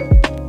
Bye.